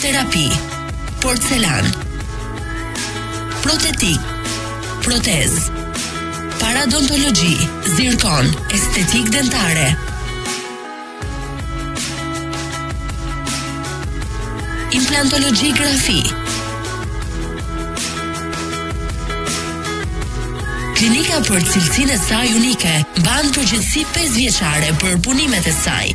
Terapi. Porcelan. Protetikë. Protezë. Paradontologji, zirkon, estetikë dentare. Implantologji grafi. Klinika për cilësinë e saj unike mban përgjegjësi 5 vjeçare për punimet e saj.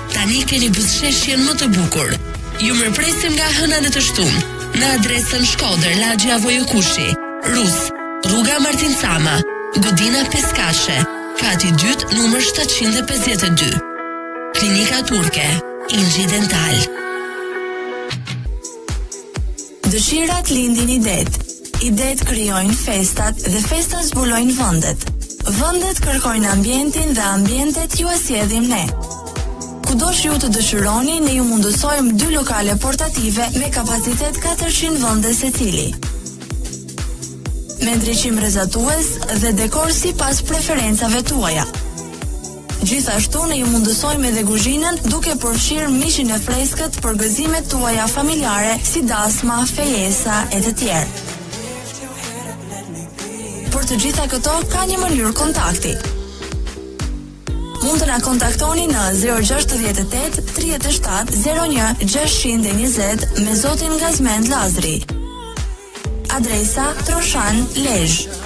Tani keni buzëqeshjen më të bukur. Ju mirëpresim nga e hëna në të shtunë, në adresën Shkodër, Lagjja Vojo Kushi, Rus, Rruga Martin Camaj, Godina Peskashe, kati i dytë numër 752. Klinika Turke, Inxhi Dental. Dëshirat lindin idetë, idetë krijojnë festat dhe festat zbulojnë vendet. Vendet kërkojnë ambientin dhe ambientet jua sjellim ne. Kudo që ju të dëshironi ne ju mundësojmë dy lokale portative me kapacitet katërqind vende secili. Me ndriçim rrezatues dhe dekor sipas preferencave tuaja. Gjithashtu ne ju mundësojmë edhe guzhinën duke përfshirë mishin e freskët për gëzimet tuaja familjare si dasma, fejesa e të tjerë. Për të gjitha këto ka një mënyrë kontakti. Mund të na kontaktoni në 068 37 01 620 me zotin Gazmend Lazri. Adresa Troshan Lezhë.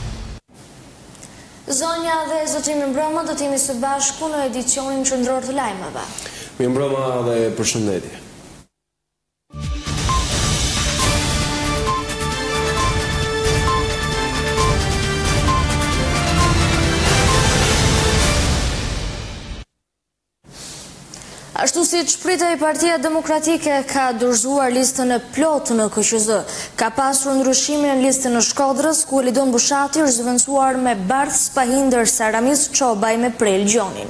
Zonja dhe zotërinj mirëmbrëma do të jemi së bashku në edicionin qëndror të lajmeve. Mirëmbrëma dhe përshëndetje. Ashtu siç pritej Partia Demokratike ka dorëzuar listën e plotë në KQZ. Ka pasur ndryshime në listën e Shkodrës, ku Elidon Bushati është zëvendësuar me Bardh Spahinë ndërsa Ramiz Çobaj me Prel Gjonin.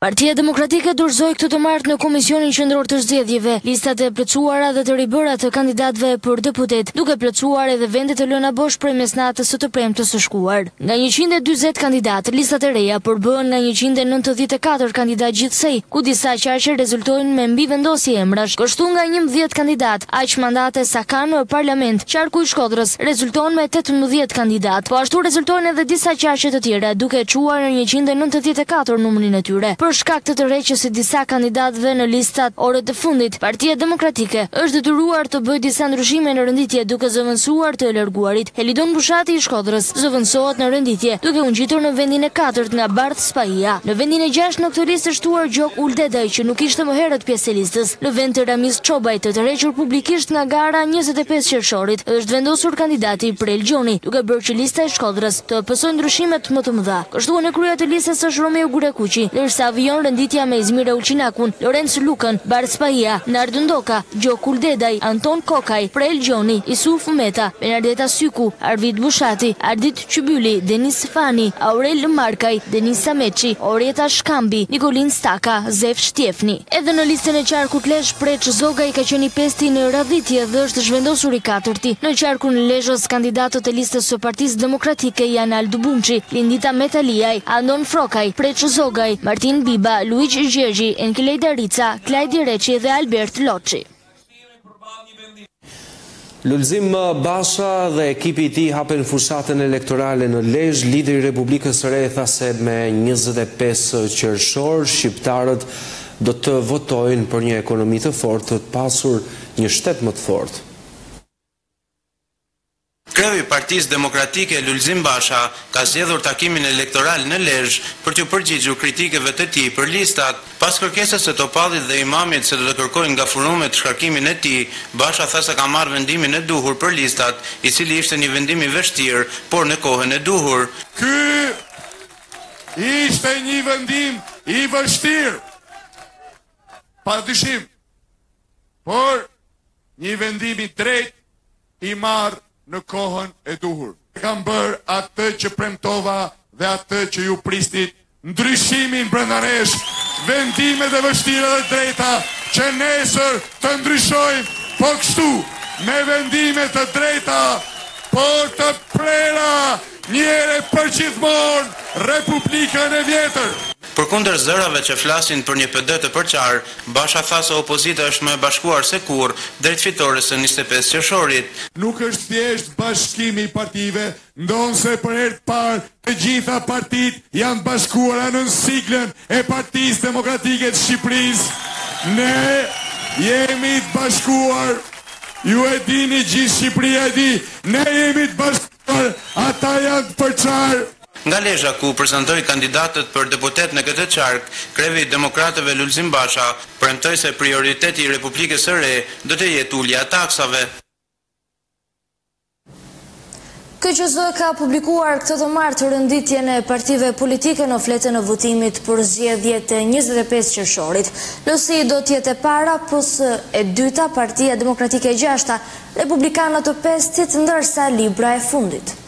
Partia Demokratike dorëzoi këtë të martë në Komisionin Qendror të Zgjedhjeve listat e plotësuara dhe të ribëra të kandidatëve për deputetë, duke plotësuar edhe vendet e lëna bosh prej mesnatës së të premtës së shkuar. Nga njëqind e dyzet kandidatë, listat e reja përbëhen nga njëqind e nëntëdhjetë e katër kandidatë gjithsej, ku disa qarqe rezultojnë me mbivendosje emrash. Kështu nga njëmbëdhjetë kandidatë, aq mandate sa kanë në Parlament, qarku i Shkodrës rezulton me tetëmbëdhjetë kandidatë. Po ashtu rezultojnë edhe disa qarqe të tjera, duke e çuar në njëqind e nëntëdhjetë e katër numrin e tyre. Për shkak të tërheqjes së disa kandidatëve në listat orët e fundit, Partia Demokratike është detyruar të bëjë disa ndryshime në renditje duke zëvendësuar të larguarit. Helidon Bushati i Shkodrës zëvendësohet në renditje, duke u ngjitur në vendin e katërt nga Bardh Spahia. Në vendin e gjashtë në këtë listë është shtuar Gjok Uldedaj, që nuk ishte më herët pjesë e listës, në vend të Ramiz Çobajt, të tërhequr publikisht nga gara njëzet e pesë qershorit, dhe është vendosur kandidati Prel Gjoni, duke bërë që lista e Shkodrës të pësojë ndryshimet më të mëdha. Kështu në krye të listës është Romeo Gurakuqi, ndërsa vijon renditja me Izmire Ulqinakun, Lorenc Lukën, Bardh Spahia, Nard Ndoka, Gjok Uldedaj, Anton Kokaj, Prel Gjoni, Isuf Meta, Benardeta Syku, Arvid Bushati, Ardit Qybyli, Denis Fani, Aurel Markaj, Denisa Meçi, Orjeta Shkambi, Nikolin Staka, Zef Shtjefni. Edhe në listën e qarkut Lezhë, Preç Zogaj ka qenë i pesti në radhitje dhe është zhvendosur i katërti. Në qarkun e Lezhës, kandidatët e listës së Partisë Demokratike janë Aldo Bumçi, Lindita Metaliaj, Anton Frrokaj, Preç Zogaj, Martin Biba, Luigj Gjergji, Enkelejda Rica, Klajdi Reçi dhe Albert Loçi. Lulzim Basha dhe ekipi i tij hapen fushatën elektorale në Lezhë, lideri i Republikës së Re tha se me njëzet e pesë qershor shqiptarët do të votojnë për një ekonomi të fortë, të pasur, një shtet më të fortë. Kreu i Partisë Demokratike, Lulzim Basha, ka zgjedhur takimin elektoral në Lezhë për t'iu përgjigjur kritikëve të tij për listat. Pas kërkesës së Topallit dhe Imamit se do të kërkojnë nga forumet shkarkimin e tij, Basha tha se ka marrë vendimin e duhur për listat, i cili ishte një vendim i vështirë, por në kohën e duhur. Ky ishte një vendim i vështirë, pa dyshim. Por, një vendim i drejtë, i marrë në kohën e duhur. Kam bërë atë që premtova dhe atë që ju prisnit, ndryshimin brenda nesh, vendimet e vështira dhe drejta që nesër të ndryshojmë, po kështu, me vendime të drejta, por të prera njëherë e përgjithmonë Republikën e Vjetër. Përkundër zërave që flasin për një PD të përçarë, Basha tha se opozita është më e bashkuar se kurrë drejt fitores së njëzet e pesë qershorit. Nuk është thjesht bashkim i partive, ndonëse për herë të parë të gjitha partitë janë të bashkuara nën siglën e Partisë Demokratike të Shqipërisë, ne jemi të bashkuar, ju e dini gjithë Shqipëria e di, ne jemi të bashkuar. Por ata janë të përçarë. Nga Lezha, ku prezantoi kandidatët për deputetë në këtë qark, kreu i demokratëve Lulzim Basha premtoi se prioriteti i Republikës së Re do të jetë ulja e taksave. KQZ ka publikuar këtë të martë renditjen e partive politike në fletën e votimit për zgjedhjet e njëzet e pesë qershorit. LSI do të jetë e para, PS e dyta, Partia Demokratike e gjashta, Republikanët të pestit ndërsa Libra e fundit.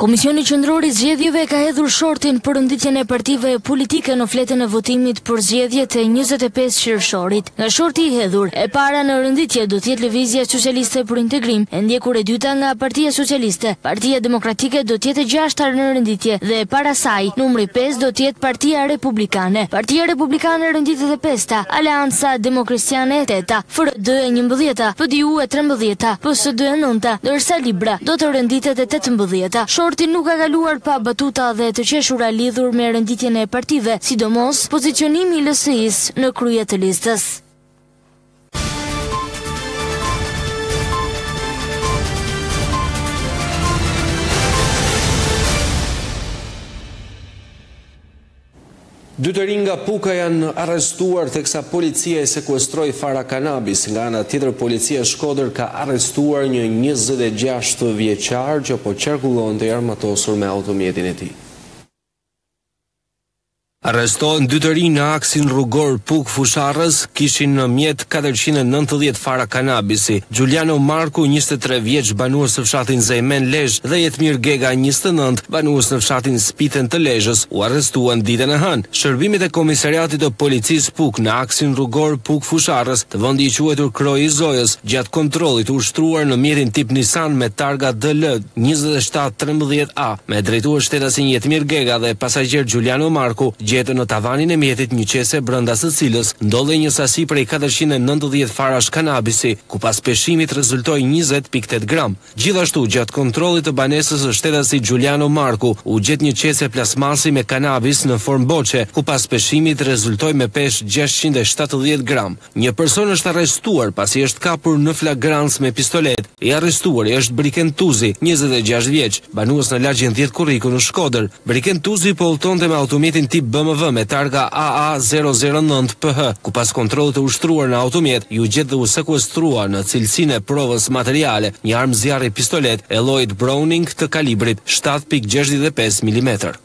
Komisioni Qendror i Zgjedhjeve e ka hedhur shortin për renditjen e partive politike në fletën e votimit për zgjedhjet e njëzet e pesë qershorit. Nga shorti i hedhur, e para në renditje do të jetë Lëvizja Socialiste për Integrim, e ndjekur e dyta nga Partia Socialiste. Partia Demokratike do të jetë e gjashta në renditje dhe para saj, numri pesë do të jetë Partia Republikane. Partia Republikane renditet e pesta, Aleanca Demokristiane e teta. FRD e njëmbëdhjeta, PDIU e trembëdhjeta, PSD e nënta, ndërsa Libra do të renditet e tetëmbëdhjeta. Shorti nuk ka kaluar pa batuta dhe të qeshura lidhur me renditjen e partive, sidomos pozicionimi i LSI-së në krye të listës. Dy të rinj nga Puka janë arrestuar teksa policia i sekuestroi fara kanabis. Nga ana tjetër policia Shkodër ka arrestuar një njëzet e gjashtë vjeçar që po qarkullonte i armatosur me automjetin e tij. Arrestohen dy të rinj në aksin rrugor Pukë-Fushë-Arrëz, kishin në mjet katërqind e nëntëdhjetë fara kanabisi, Xhuliano Marku, njëzet e tre vjeç, banues në fshatin Zejmen, Lezhë, dhe Jetmir Gega, njëzet e nëntë, banues në fshatin Spiten të Lezhës, u arrestuan ditën e hënë. Shërbimet e Komisariatit të Policisë Pukë në aksin rrugor Pukë-Fushë-Arrëz, te vendi i quajtur Kroi i Zojës, gjatë kontrollit të ushtruar në mjetin tip Nissan me targa DL njëzet e shtatë trembëdhjetë A, Me drejtues shtetasin Jetmir Gega dhe pasagjer Xhuliano Marku, gjetën në tavanin e mjetit një qese brenda së cilës ndodhej një sasi prej katërqind e nëntëdhjetë farash kanabisi, ku pas peshimit rezultoi njëzet pikë tetë gram. Gjithashtu, gjatë kontrollit të banesës së shtetasit Xhuliano Marku, u gjet një qese plasmasi me kanabis në formë boçe, ku pas peshimit rezultoi me peshë gjashtëqind e shtatëdhjetë gram. Një person është arrestuar pasi është kapur në flagrancë me pistoletë. I arrestuari është Briken Tuzi, njëzet e gjashtë vjeç, banues në lagjen dhjetë Korriku në Shkodër. Briken Tuzi po udhëtonte me automjetin tip BMW me targa AA zero zero nëntë PH, ku pas kontrollit të ushtruar në automjet iu gjet dhe u sekuestrua në cilësinë e provës materiale një armë zjarri pistoletë e llojit Browning të kalibrit shtatë pikë gjashtëdhjetë e pesë milimetër.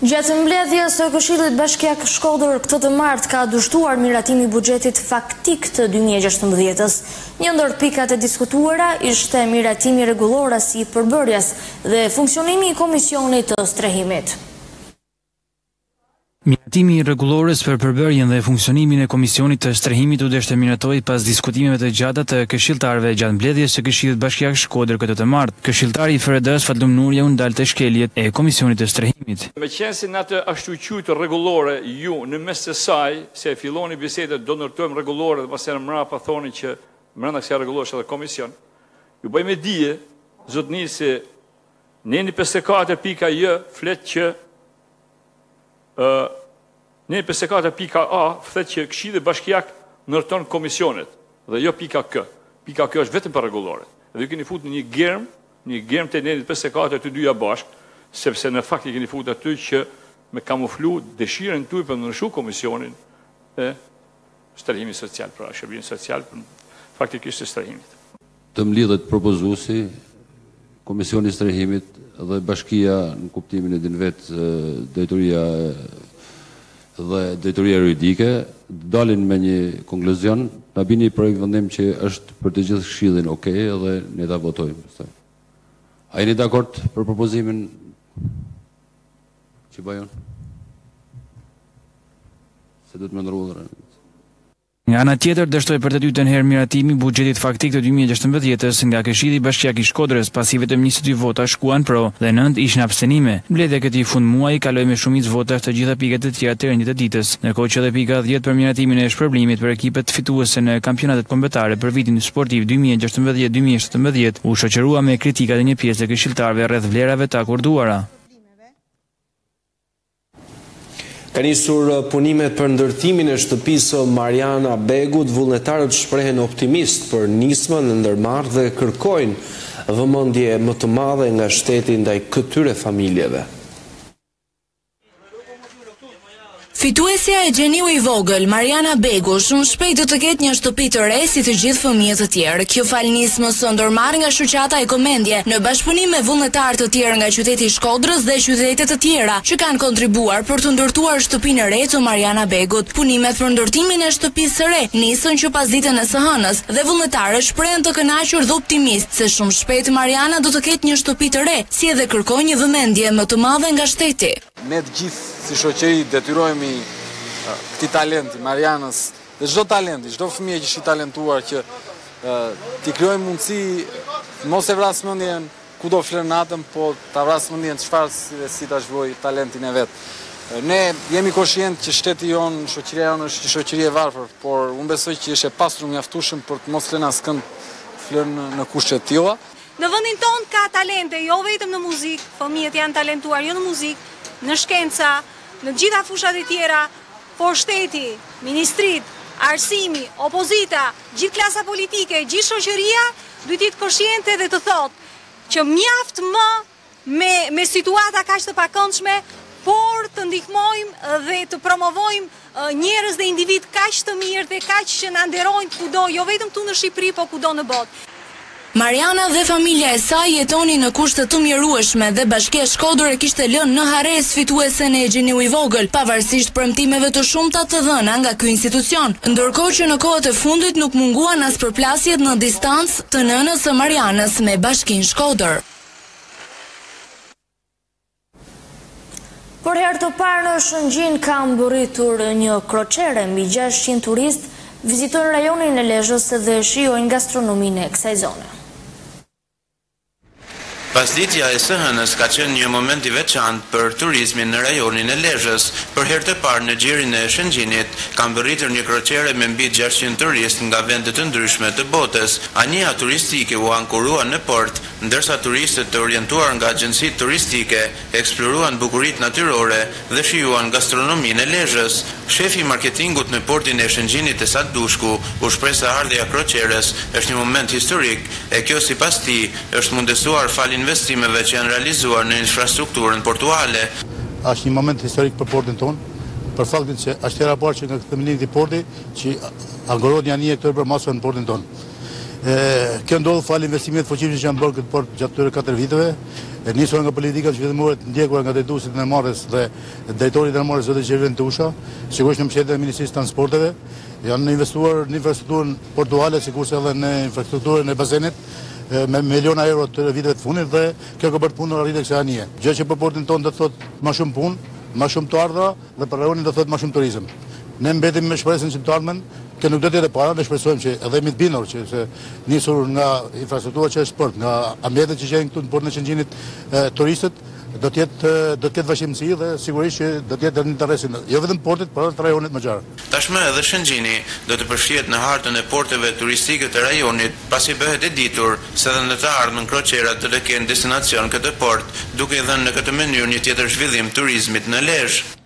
Gjatë mbledhjes së Këshillit Bashkiak Shkodër këtë të martë ka dështuar miratimi i buxhetit faktik të 2016-s. Një ndër pikat e diskutuara ishte miratimi i rregullores i përbërjes dhe funksionimi i komisionit të strehimit. Miratimi i Rregullores për përbërjen dhe funksionimin e Komisionit të Strehimit u desh të miratohej pas diskutimeve të gjata të këshilltarëve gjatë mbledhjes së Këshillit Bashkiak Shkodër këtë të martë. Këshilltari i FRD-së Fatlum Nurja u ndal te shkeljet e Komisionit të Strehimit. Meqenëse në atë ashtu quajtur Rregullore ju në mes të saj, se e filloni bisedën do ndërtojmë Rregullore dhe pastaj mrapa thoni që brenda kësaj Rregullore është edhe Komision, ju bëj me dije zotni se Neni pesëdhjetë e katër pika j flet që ë Neni pesëdhjetë e katër pika a flet që Këshilli Bashkiak ndërton komisionet dhe jo pika k. Pika k është vetëm për rregulloret. Dhe ju keni fut në një germ, një germ të Nenit pesëdhjetë e katër të dyja bashkë, sepse në fakt i keni fut aty që me kamuflu dëshirën tuj për me ndryshu komisionin e strehimit social, pra shërbimin social pra faktikisht të strehimit. të mblidhet propozuesi, Komisioni i Strehimit dhe bashkia në kuptimin e din vet drejtoria dhe drejtoria juridike të dalin me një konkluzion, ta bini një projekt vendim që është për të gjithë këshillin ok dhe ne ta votojmë pastaj. A jeni dakord për propozimin që bëjmë? Se duhet me ndërru Nga ana tjetër, dështoi për të dytën herë miratimi i buxhetit faktik të dy mijë e gjashtëmbëdhjetës nga Këshilli Bashkiak i Shkodrës, pasi vetëm njëzet e dy vota shkuan pro dhe nëntë ishin abstenime. Mbledhja e këtij fundmuaji kaloi me shumicë votash të gjitha pikat e tjera të rendit të ditës, ndërkohë që edhe pika dhjetë për miratimin e shpërblimit për ekipet fituese në kampionatet kombëtare për vitin sportiv dy mijë e gjashtëmbëdhjetë dy mijë e shtatëmbëdhjetë u shoqërua me kritikat e një pjese të këshilltarëve rreth vlerave të akorduara. Ka nisur punimet për ndërtimin e shtëpisë së Mariana Begut, vullnetarët shprehen optimistë për nismën e ndërmarrë dhe kërkojnë vëmendje më të madhe nga shteti ndaj këtyre familjeve. Fituesja e gjeniu i vogël, Mariana Begu, shumë shpejt do të ketë një shtëpi të re si të gjithë fëmijët e tjerë. Kjo falë nismës së ndërmarrë nga Shoqata Ekomendje, në bashkëpunim me vullnetarë të tjerë nga qyteti i Shkodrës dhe qytetet e tjera që kanë kontribuar për të ndërtuar shtëpinë e re të Mariana Begut. Punimet për ndërtimin e shtëpisë së re nisën që pasditen e së hënës dhe vullnetarët shprehen të kënaqur dhe optimistë se shumë shpejt Mariana do të ketë një shtëpi të re, si edhe kërkojnë një vëmendje më të madhe nga shteti. Ne të gjithë si shoqëri i detyrohemi këtij talenti, Marianës, dhe çdo talenti, çdo fëmije që është i talentuar që t'i krijojmë mundësi, mos e vrasë mendjen, Ku do flen natën po ta vrasë mendjen çfarë dhe si ta zhvillojë talentin e vet. Ne jemi koshient që shteti jonë, shoqëria jonë është një shoqëri e varfër, por unë besoj që është e pasur mjaftueshëm për të mos lënë askënd të flejë në kushte të tilla. Në vendin tonë ka talente, jo vetëm në muzikë, fëmijët janë të talentuar jo në muzikë, në shkenca, në të gjitha fushat e tjera. Por shteti, ministritë, arsimi, opozita, gjithë klasa politike, gjithë shoqëria duhet të jetë koshiente dhe të thotë që mjaft më me me situata kaq të pakëndshme, por të ndihmojmë dhe të promovojmë njerëz dhe individë kaq të mirë dhe kaq që na nderojnë kudo, jo vetëm këtu në Shqipëri, po kudo në botë. Marjana dhe familja e saj jetonin në kushte të mjerueshme dhe Bashkia Shkodër e kishte lënë në harresë fituesen e Gjeniu i Vogël, pavarësisht premtimeve të shumta të dhëna nga ky institucion. Ndërkohë që në kohët e fundit nuk munguan as përplasjet në distancë të nënës së Marjanës me Bashkinë Shkodër. Për herë të parë në Shëngjin ka mbërritur një kroçere, mbi gjashtëqind turistë vizitojnë rajonin e Lezhës dhe shijojnë gastronominë e kësaj zone. Pasditja e së hënës ka qenë një moment i veçantë për turizmin në rajonin e Lezhës. Për herë të parë në gjirin e Shëngjinit ka mbërritur një kroçere me mbi gjashtëqind turistë nga vende të ndryshme të botës. Anija turistike u ankurua në port, ndërsa turistët të orientuar nga agjencitë turistike eksploruan bukuritë natyrore dhe shijuan gastronominë e Lezhës. Shefi i marketingut në portin e Shëngjinit Esad Dushku u shpreh se ardhja e kroçerës është një moment historik e kjo sipas tij është mundësuar falë investimeve që janë realizuar në infrastrukturën portuale. Është një moment historik për portin tonë për faktin që është hera e parë që nga themelimi i portit që ankorohet një anije këtyre përmasave në portin tonë. Kjo ndodh falë investimeve të fuqishme që janë bërë në këtë port gjatë këtyre katër viteve, nisur nga politikat zhvillimore të ndjekura nga drejtuesit e ndërmarrjes dhe drejtori i ndërmarrjes zoti Gjergj Ventusha, sigurisht në mbështetjen e Ministrisë së Transporteve. Janë investuar në infrastrukturën portuale sikurse edhe në infrastrukturën e bazenit me miliona euro këto viteve të fundit dhe kjo ka bërë të mundur arritjen e kësaj anije. Gjë që për portin tonë do të thotë më shumë punë, më shumë të ardhura. Dhe për rajonin do të thotë më shumë turizëm. Ne mbetim me shpresën që në të ardhmen kjo nuk do të jetë e para, ne shpresojmë që edhe jemi të bindur që se nisur nga infrastruktura që ka ky port, nga ambientet që gjejnë këtu në portin e Shëngjinit turistët, do të jetë do të ketë vazhdimësi dhe sigurisht që do të jetë në interesin jo vetëm të portit, por edhe të rajonit më gjerë. Tashmë edhe Shëngjini do të përfshihet në hartën e porteve turistike të rajonit. pasi bëhet e ditur se edhe në të ardhmen kroçerat do të kenë destinacion këtë port, duke i dhënë në këtë mënyrë një tjetër zhvillim turizmit në Lezhë.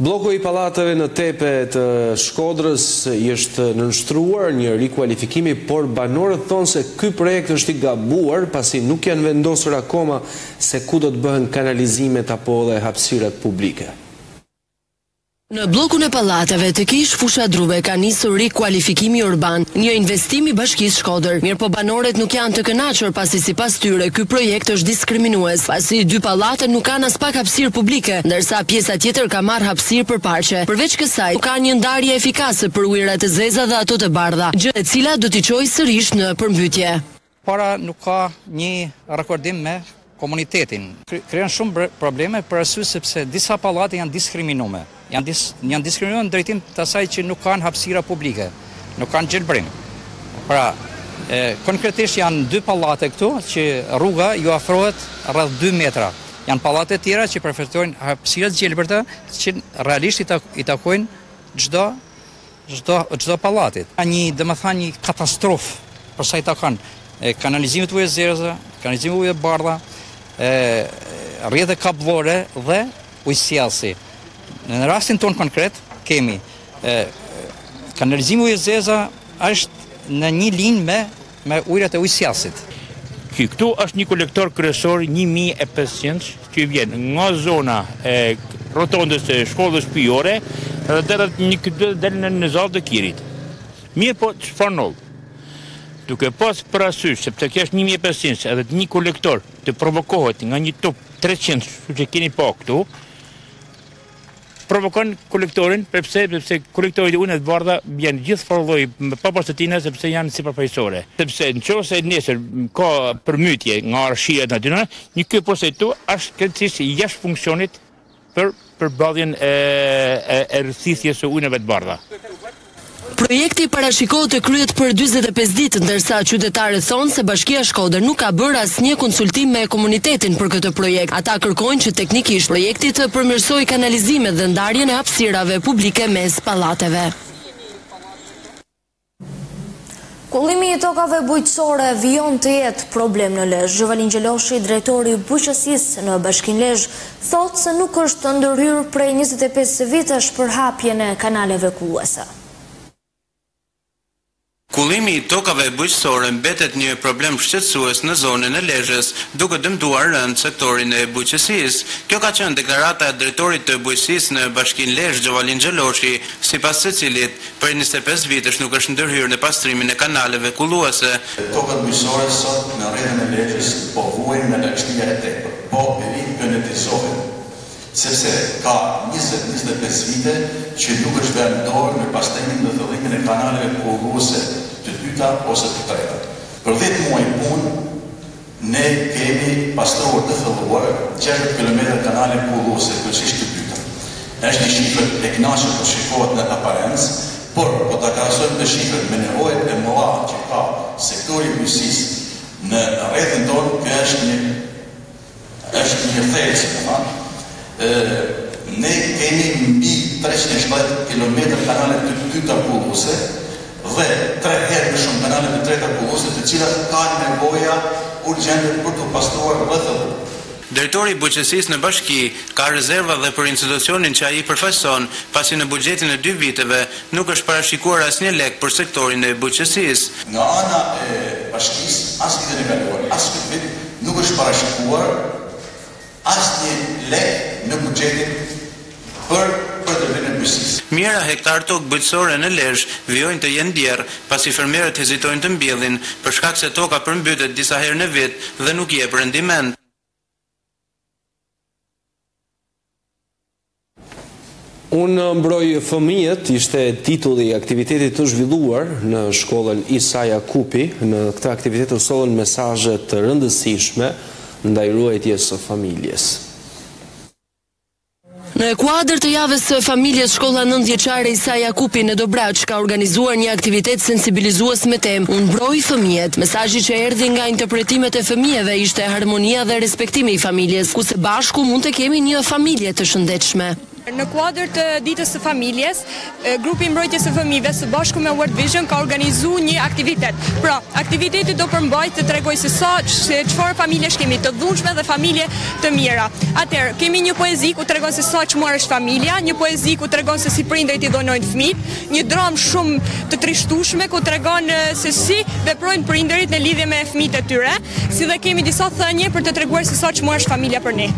Blloku i pallateve në Tepe të Shkodrës i është nënshtruar një rikualifikimi, por banorët thonë se ky projekt është i gabuar, pasi nuk janë vendosur akoma se ku do të bëhen kanalizimet apo dhe hapësirat publike. Në bllokun e pallateve tek ish Fusha e Druve ka nisur rikualifikimi urban, një investim i Bashkisë Shkodër, mirëpo banorët nuk janë të kënaqur pasi sipas tyre ky projekt është diskriminues, pasi dy pallate nuk kanë aspak hapësira publike. hapësirë publike, ndërsa pjesa tjetër ka marrë hapësirë për parqe. Përveç kësaj, nuk ka një ndarje efikase për ujërat e zeza dhe ato të bardha, gjë e cila do t'i çojë sërish në përmbytje. E para nuk ka një rakordim me komunitetin. Krijon shumë probleme për arsye sepse disa pallate janë diskriminume. Janë diskriminuar në drejtim të asaj që nuk kanë hapësira publike, nuk kanë gjelbërim. Pra, konkretisht janë dy pallate këtu që rruga ju afrohet rreth 2 metra. Janë pallate të tjera që përfitojnë hapësira të gjelbërta që realisht i takojnë çdo çdo çdo pallatit. Ka një domethënë një katastrofë për sa i takon kanalizimit ujëra zeza, kanalizimit ujëra bardha, rrjete kapëvore dhe ujësjellësi. Në rastin tonë konkret kemi kanalizimi ujëra zeza është në një linjë me me ujërat e ujësjellësit. Ky këtu është një kolektor kryesor 1500 që vjen nga zona e rotondës së shkollës pyjore dhe deri këtu del në në Zall të Kirit. Mirëpo çfarë ndodh. Duke pas parasysh, sepse kjo është 1500 edhe të një kolektor të provokohet nga një tub 300 siç e keni pa këtu provokon kolektorin, përpse, përpse kolektorit ujnat e bardha bien gjithfarëlloj me papastërtina, sepse janë sipërfaqësore. Sepse në qoftë se nesër ka përmbytje nga reshjet natyrore, kjo pusetë është krejtësisht jashtë funksionit për përballjen e rrjedhjes së ujnave të bardha. Projekti parashikohet të kryhet për dyzet e pesë ditë, ndërsa qytetarët thonë se Bashkia Shkodër nuk ka bërë asnjë konsultim me komunitetin për këtë projekt. Ata kërkojnë që teknikisht projekti të përmirësojë kanalizimet dhe ndarjen e hapësirave publike mes pallateve. Kullimi i tokave bujqësore vijon të jetë problem në Lezhë. Gjovalin Gjeloshi, drejtor i bujqësisë në Bashkinë Lezhë, thotë se nuk është ndërhyrë prej njëzet e pesë vitesh për hapjen e kanaleve kulluese. Kullimi i tokave bujqësore mbetet një problem shqetësues në zonën e Lezhës, duke dëmtuar rëndë sektorin e bujqësisë. Kjo ka qenë deklarata e drejtorit të bujqësisë në Bashkinë Lezhë, Gjovalin Gjeloshi, sipas të cilit, prej njëzet e pesë vitesh nuk është ndërhyrë në pastrimin e kanaleve kulluese. Dhe tokat bujqësore sot në rrethin e Lezhës po vuajnë nga lagështia e tepërt, po rivenetizohen, sepse ka njëzet, njëzet e pesë vite që nuk është vënë dorë në pastrimin dhe thellimin e kanaleve kulluese të dyta ose të treta. Për dhjetë muaj punë, Ne kemi pastruar e thelluar gjashtëdhjetë kilometër kanale kulluese, kryesisht të dyta. Është një shifër e kënaqshme po të shikohet në aparencë, por po ta krahasojmë këtë shifër me nevojat e mëdha që ka sektori i bujqësisë në rrethin tonë, kjo është një është një thelb, si me thënë, ë ne kemi mbi treqind e shtatëdhjetë kilometër kanale të dyta kulluese Dhe, tre herë më shumë kanale të treta kulluese të cilat kanë nevojë urgjente për t'u pastruar dhe të. Drejtori i bujqësisë në bashki ka rezerva dhe për institucionin që ai përfaqëson, pasi në buxhetin e dy viteve nuk është parashikuar asnjë lek për sektorin e bujqësisë. Nga ana e bashkisë, as vitin e kaluar, as këtë vit nuk është parashikuar. Asnjë lek në buxhetin për sektorin e bujqësisë. Mijëra hektarë tokë bujqësore në Lezhë vijojnë të jenë djerrë, pasi fermerët hezitojnë të mbjellin, për shkak se toka përmbytet disa herë në vit dhe nuk jep rendiment. Unë mbroj fëmijët ishte titulli i aktivitetit të zhvilluar në shkollën Isa Jakupi. Në këtë aktivitet u sollën mesazhe të rëndësishme ndaj ruajtjes së familjes. Në kuadër të Javës së Familjes shkolla nëntëvjeçare Isa Jakupi në Dobraç ka organizuar një aktivitet sensibilizues me temë Unë mbroj fëmijët. Mesazhi që erdhi nga interpretimet e fëmijëve ishte harmonia dhe respektimi i familjes, ku së bashku mund të kemi një familje të shëndetshme. Në kuadër të ditës së familjes, grupi i mbrojtjes së fëmijëve së bashku me World Vision ka organizu një aktivitet. Pra, aktiviteti do përmbajë, të tregojë se sa, çfarë familjesh kemi të dhunshme dhe familje të mira. Atëherë, kemi një poezi ku tregon se sa e çmuar është familja, një poezi ku tregon se si prindërit i dhunojnë fmit, një dramë shumë të trishtushme ku tregon se si veprojnë prindrit në lidhje me fmit e tyre. si dhe kemi disa thënje për të treguar se sa e çmuar është familja për ne.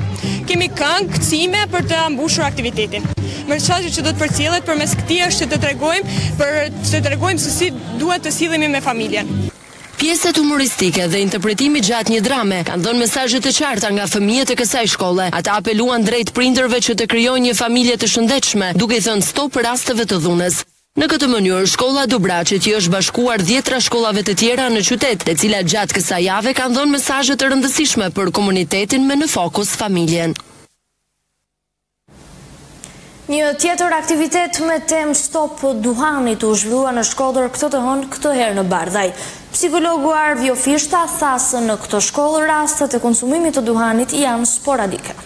Kemi këngë, kërcime për të mbushur aktivitetin. Mesazhi që do të përcjellet përmes këtij është që të tregojmë për të tregojmë se si duhet të sillemi me familjen. Pjesët humoristike dhe interpretimi gjatë një drame kanë dhënë mesazhe të qarta nga fëmijët e kësaj shkolle. Ata apeluan drejt prindërve që të krijojnë një familje të shëndetshme, duke i thënë stop rasteve të dhunës. Në këtë mënyrë, shkolla Dobraçit i është bashkuar dhjetra shkollave të tjera në qytet, të cilat gjatë kësaj jave kanë dhënë mesazhe të rëndësishme për komunitetin me në fokus familjen. Një tjetër aktivitet me temë Stop duhanit u zhvillua në Shkodër këtë të hënë, këtë herë në Bardhaj. Psikologu Arvio Fishta tha se në këtë shkollë rastet e konsumimit të duhanit janë sporadike.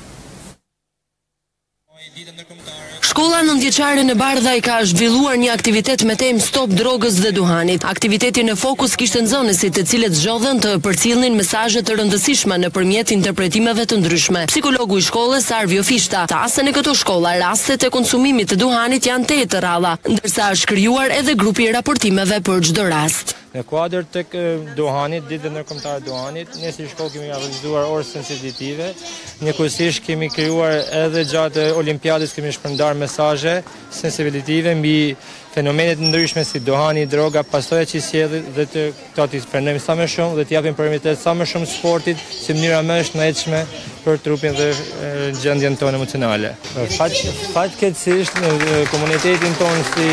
Shkolla nëntëvjeçare në Bardhaj ka zhvilluar një aktivitet me temë Stop drogës dhe duhanit. Aktiviteti në fokus kishte nxënësit të cilët zgjodhën të përcillnin mesazhe të rëndësishme nëpërmjet interpretimeve të ndryshme. Psikologu i shkollës Arvio Fishta tha se në këto shkolla rastet e konsumimit të duhanit janë te të rralla, ndërsa është krijuar edhe grupi i raportimeve për çdo rast. Në kuadër të duhanit, Ditës Ndërkombëtare të Duhanit, ne si shkollë kemi organizuar orë sensibilitive. Njëkohësisht kemi krijuar edhe gjatë Olimpiadës kemi shpërndarë mesazhe sensibilitive mbi fenomenet e ndryshme si duhani, droga, pasojat që sjell dhe këto t'i frenojmë sa më shumë dhe të japim prioritet sa më shumë sportit si mënyra më e shëndetshme për trupin dhe gjendjen tonë emocionale. Fatkeqësisht në komunitetin tonë si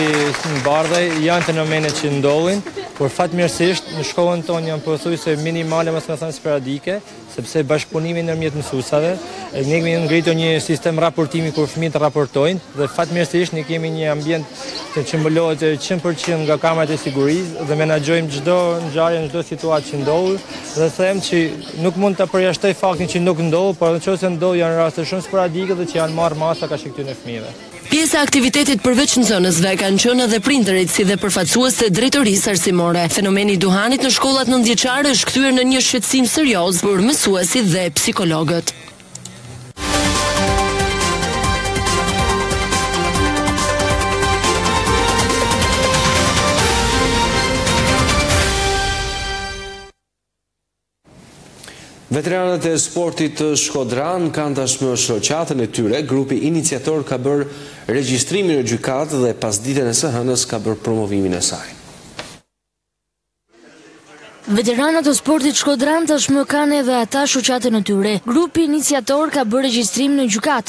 në Bardhaj janë fenomene që ndodhin, por fatmirësisht në shkollën tonë janë pothuajse minimale mos me thënë sporadike, sepse bashkëpunimi ndërmjet mësuesve, ne kemi ngritur një sistem raportimi ku fëmijët raportojnë dhe fatmirësisht ne kemi një ambient që mbulohet 100% nga kamerat e sigurisë dhe menaxhojmë çdo ngjarje, çdo situatë që ndodh dhe them që Nuk mund ta përjashtoj faktin që nuk ndodh, por në qoftë se ndodh janë raste shumë sporadike dhe që janë marrë masa karshi këtyre fëmijëve. Pjesë e aktivitetit përveç nxënësve kanë qenë edhe prindërit si dhe përfaqësues të drejtorisë arsimore. Fenomeni i duhanit në shkollat nëntëvjeçare është kthyer në një shqetësim serioz për mësuesit dhe psikologët. Veteranët e sportit shkodran kanë tashmë shoqatën e tyre, grupi iniciator ka bërë regjistrimin në gjykatë dhe pasditen e së hënës ka bërë promovimin e saj. Veteranët e sportit shkodran tashmë kanë edhe ata shoqatën e tyre, grupi iniciator ka bërë regjistrimin në gjykatë.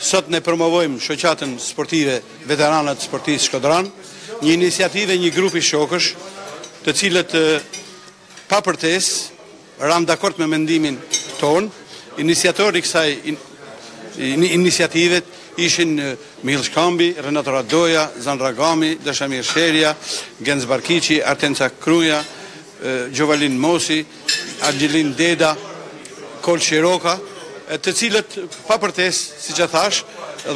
Sot ne promovojmë Shoqatën Sportive Veteranët Sportistë Shkodran, një iniciativë e një grupi shokësh, të cilët pa përtesë ranë dakord me mendimin tonë. Iniciator i kësaj iniciative ishin Mihill Shkambi, Renato Radoja, Zan Ragami, Dashamir Sherja, Genc Barkiçi, Arten Cakruja, Gjovalin Mosi, Angjelin Deda, Kol Shiroka, të cilët pa përtesë, siç e thashë,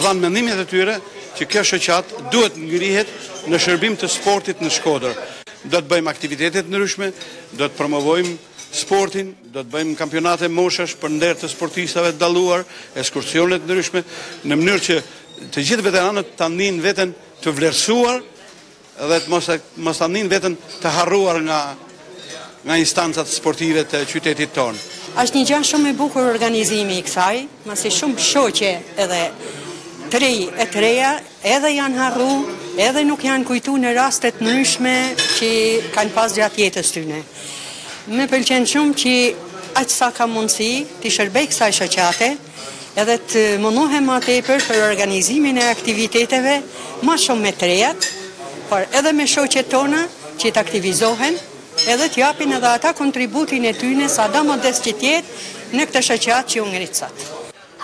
dhanë mendimet e tyre që kjo shoqatë duhet të ngrihet në shërbim të sportit në Shkodër. Do të bëjmë aktivitete të ndryshme, do të promovojmë sportin, do të bëjmë kampionate moshash për nder të sportistave të dalluar, ekskursione të ndryshme, në mënyrë që të gjithë veteranët ta ndiejnë veten të vlerësuar, Dhe të mos ta ndinë veten të harruar nga nga instancat sportive të qytetit tonë. Asht një gja shumë e bukur organizimi i kësaj, masi shumë shoqe edhe të ri e të reja edhe janë harru, edhe nuk janë kujtu në raste t'ndryshme që kanë pas gjatë jetës tyne. Më pëlqen shumë që aq sa kam mundësi t'i shërbej kësaj shoqate, Edhe të mundohem ma tepër për organizimin e aktiviteteve ma shumë me të rejat, por edhe me shoqet tona që të aktivizohen edhe të japin edhe ata kontributin e tyne sado modest që të jetë në këtë shoqatë që u ngrit sot.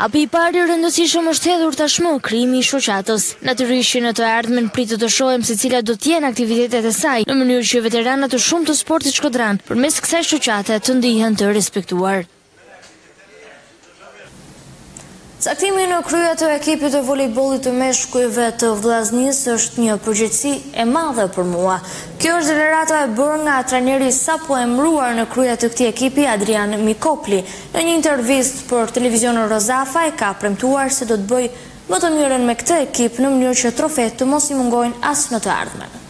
Hapi i parë i rëndësishëm është hedhur tashmë, krijimi i shoqatës. Natyrisht që në të ardhmen pritet të shohim se cilat do të jenë aktivitetet e saj, në mënyrë që veteranë të shumtë të sportit shkodran përmes kësaj shoqate të ndihen të respektuar. Caktimi në krye të ekipit të volejbollit të meshkujve të Vllaznisë është një përgjegjësi e madhe për mua. Kjo është deklarata e bërë nga trajneri i sapoemëruar në krye të këtij ekipi, Adrian Mikopli. Në një intervistë për televizionin Rozafa ai ka premtuar se do të bëjë më të mirën me këtë ekip në mënyrë që trofetë të mos i mungojnë as në të ardhmen.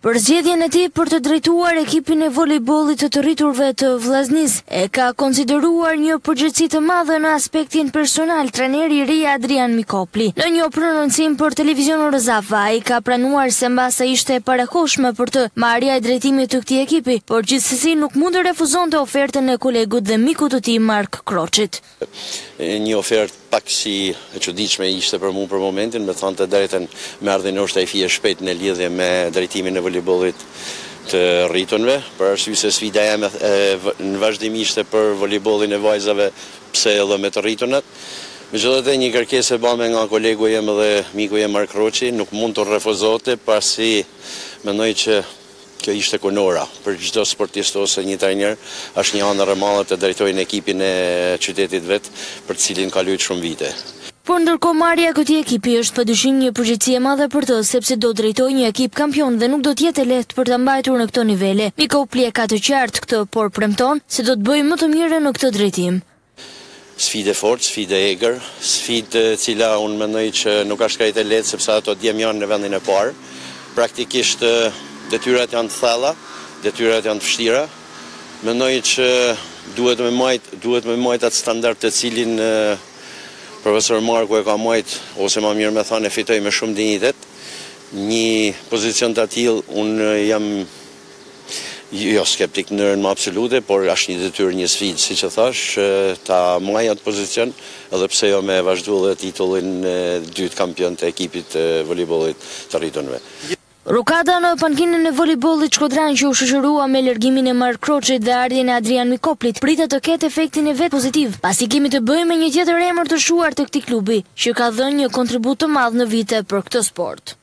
Përzgjedhjen e tij për të drejtuar ekipin e volejbollit të të rriturve të Vllaznisë, e ka konsideruar një përgjegjësi të madhe në aspektin personal trajneri i ri Adrian Mikopli. Në një prononcim për Televizionin Rozafa, ai ka pranuar se mbase ishte e parakohshme për të, marrja e drejtimit të këtij ekipi, por gjithsesi nuk mund të refuzonte ofertën e kolegut dhe mikut të tij Mark Kroçit. Një ofertë paksi e çuditshme ishte për mua për momentin, me të thanë të drejtën, më asht një fije shpejt në lidhje me drejtimin e volejbollit të të rritunve, për arsye se sfida jeme në vazhdim ishte për volejbollin e vajzave, pse edhe me të rritunat. Megjithatë, një kërkesë e bame nga kolegu jem dhe miku jem Mark Kroçi nuk mund të refuzohej, pasi mendoj që Kjo ishte kurora për çdo sportist ose një trajner, është një ëndërr e madhe të drejtojnë ekipin e qytetit vet për të cilin ka lujtë shumë vite. Por ndërkohë marrja e këtij ekipi është padyshim një përgjegjësi e madhe për të, sepse do drejtojë një ekip kampion dhe nuk do të jetë e lehtë për ta mbajtur në këto nivele. Mikopli e ka të qartë këtë, por premton se do të bëjë më të mirën në këtë drejtim. Sfidë e fortë, sfidë e egër, sfidë e cila unë mendoj që nuk asht krejt e lehtë sepse ato djem janë në vendin e parë. Praktikisht detyrat janë të thella, detyrat janë të vështira. Mendoj që duhet me majt, duhet me majt atë standard të cilin Profesor Marku e ka majt ose ma mirë me thanë e fitoi me shumë dinjitet. Një pozicion të tillë unë jam Jo skeptik në mënyrën më absolute, por është një detyrë, një sfidë, siç thash, ta maj atë pozicion edhe pse jo me vazhdu dhe titullin e dytë kampion të ekipit të volejbollit të rritunve. Rokada në pankinën e volejbollit shkodran që u shoqërua me largimin e Mark Kroçit dhe ardhjen e Adrian Mikoplit pritet të ketë efektin e vet pozitiv, pasi kemi të bëjmë me një tjetër emër të shquar të këtij klubi, që ka dhënë një kontribut të madh në vite për këtë sport.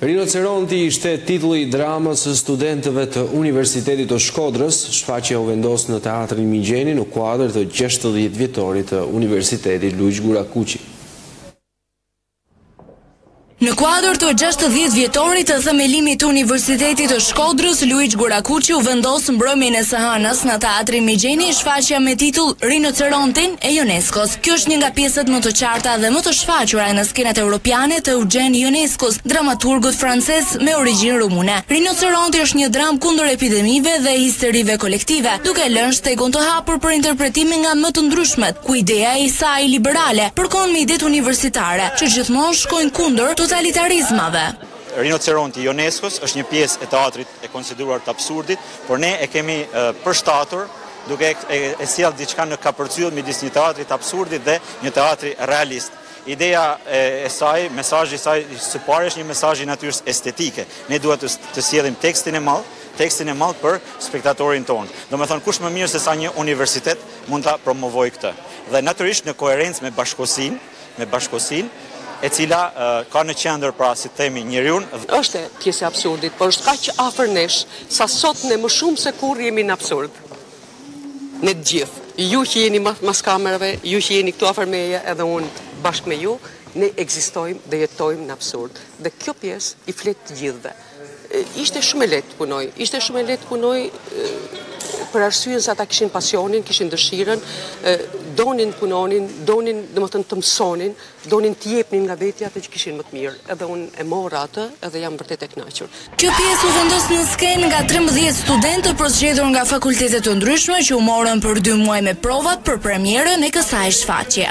Rinoceronti ishte titulli i dramës së studentëve të Universitetit të Shkodrës, shfaqja u vendos në Teatrin Migjeni në kuadër të 60 vjetorit të Universitetit Luigj Gurakuqi. Në kuadër të gjashtëdhjetë vjetorit të themelimit të Universitetit të Shkodrës, Luigj Gurakuqi u vendos mbrëmjen e së hënës në Teatrin Migjeni shfaqja me titull Rinoceronti i Joneskos. Kjo është një nga pjesët më të qarta dhe më të shfaqura në skenat europiane të Eugen Joneskos, dramaturgut francez me origjinë rumune. Rinoceronti është një dramë kundër epidemive dhe histerive kolektive, duke lënë shtegun të hapur për interpretime nga më të ndryshmet. ku ideja e saj liberale përkon me idetë universitare, që gjithmonë shkojnë kundër totalitarizmave. Rinoceronti i Joneskos është një pjesë e teatrit e konsideruar të absurdit, por ne e kemi përshtatur duke e sjellë diçka në kapërcyell midis një teatri të absurdit dhe një teatri realist. Ideja e saj, mesazhi i saj së pari është një mesazh i natyrës estetike. Ne duhet të sjellim tekstin e madh, tekstin e madh për spektatorin tonë. Domethënë kush më mirë se sa një universitet Mund ta promovojë këtë. Dhe natyrisht në koherencë me bashkësinë, me bashkësinë, e cila ka në qendër, pra si të themi, njeriun. Është pjesë e absurdit, por është kaq afër nesh, sa sot ne më shumë se kurrë jemi në absurd. Ne të gjithë. Ju që jeni mas kamerave, ju që jeni këtu afër meje edhe unë bashkë me ju, ne ekzistojmë dhe jetojmë në absurd. Dhe kjo pjesë i flet të gjithëve. Ishte shumë e lehtë të punoj. Ishte shumë e lehtë të punoj për arsyen se ata kishin pasionin, kishin dëshirën, donin të punonin, donin, domethënë të mësonin, donin të jepnin nga vetja atë që kishin më të mirë. Edhe unë e mora atë, edhe jam vërtet e kënaqur. Kjo pjesë u vendos në skenë nga trembëdhjetë studentë të përzgjedhur nga fakultete të ndryshme që u morën për dy muaj me provat për premierën e kësaj shfaqje.